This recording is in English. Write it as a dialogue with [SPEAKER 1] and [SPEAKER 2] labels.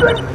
[SPEAKER 1] Hold